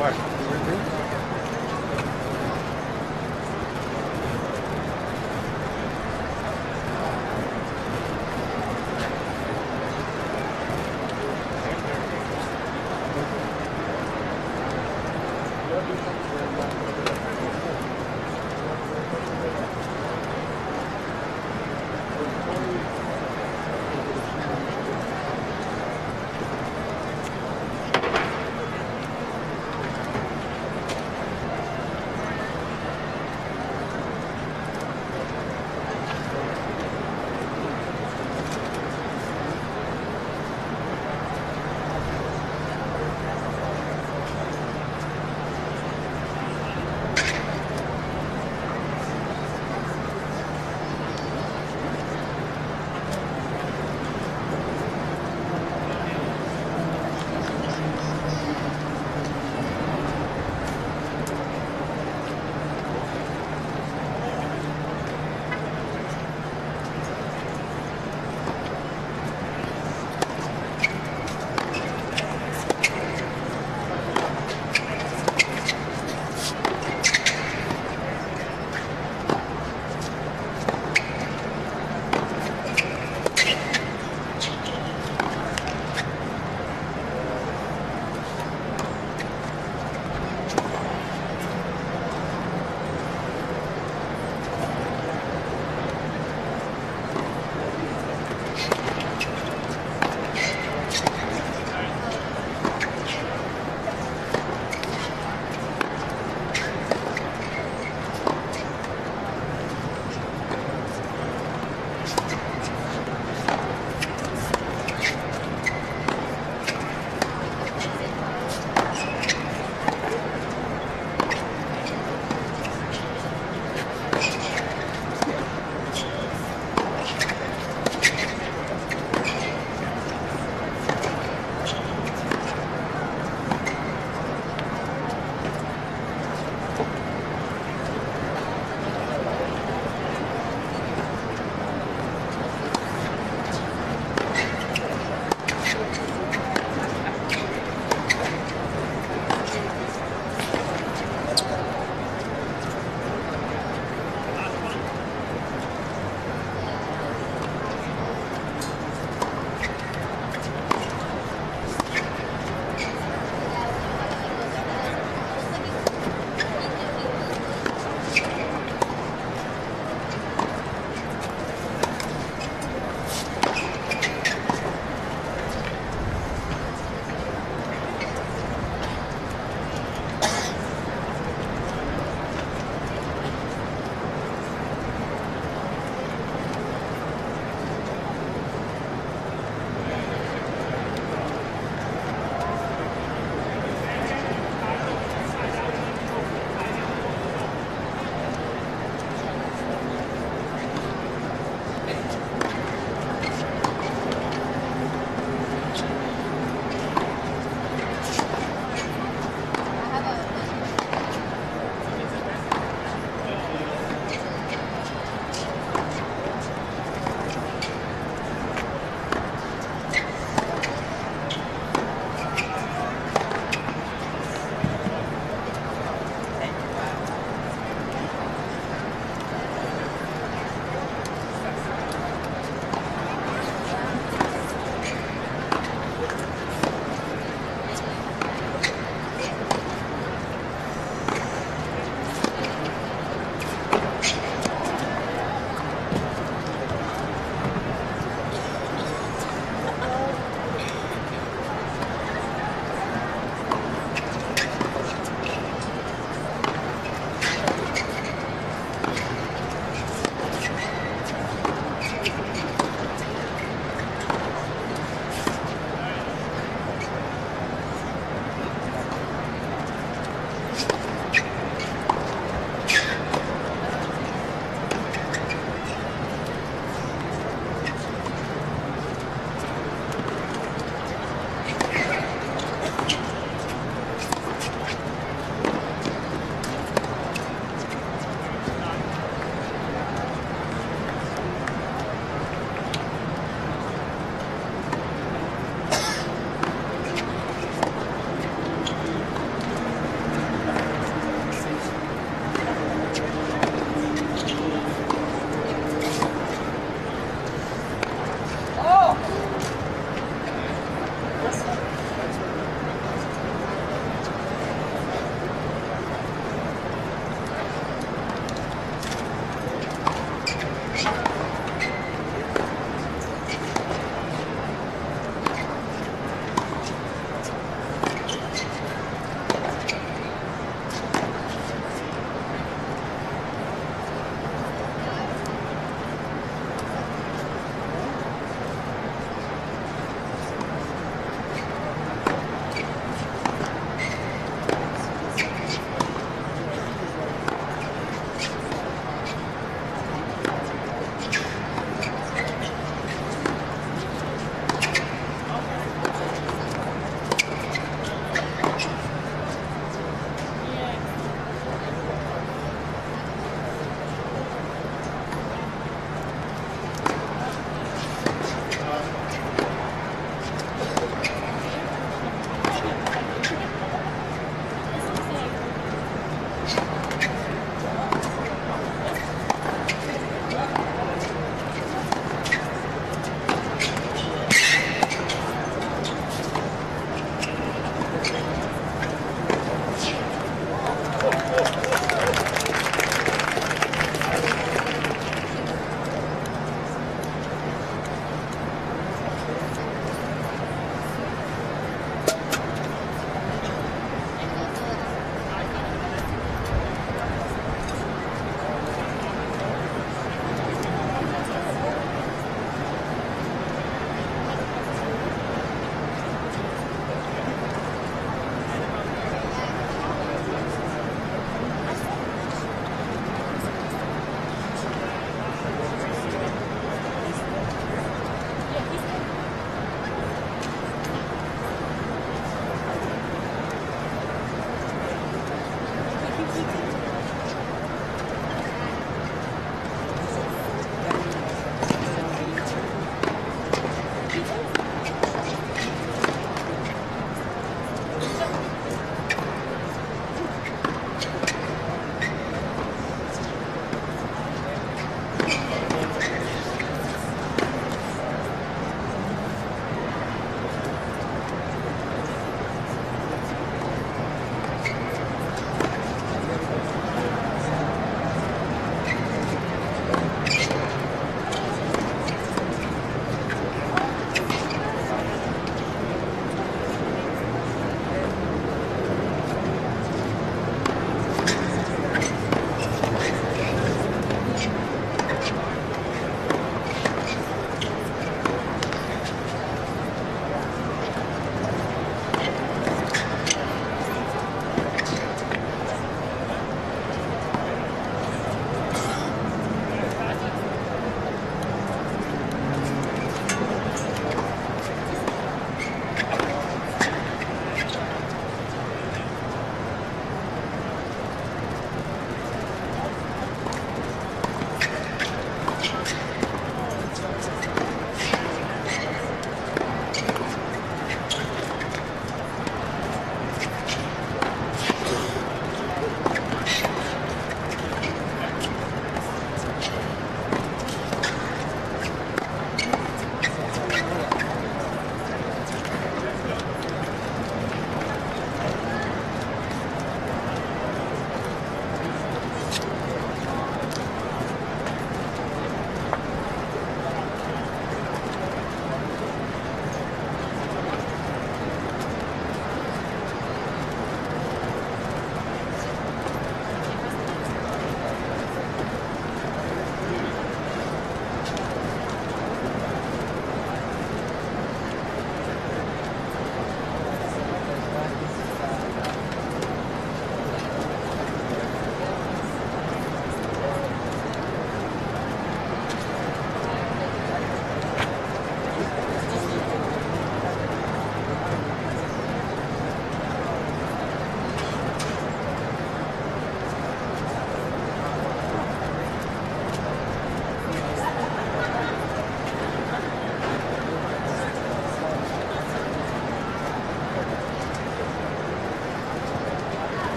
question.